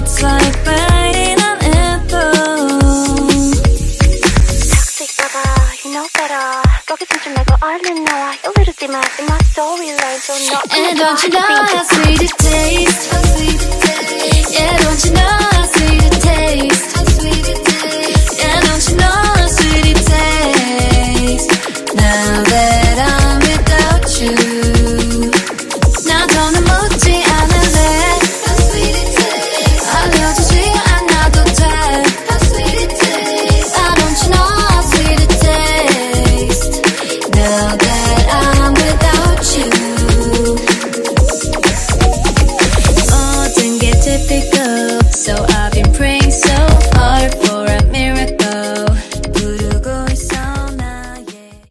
It's like biting an apple Toxic brother, you know better. 거기서 좀 말고 얼른 나와. A little dimmer in my storyline, so not And don't you know how sweet it tastes so I